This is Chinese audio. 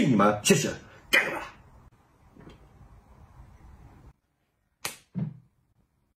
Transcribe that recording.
敬你们谢谢。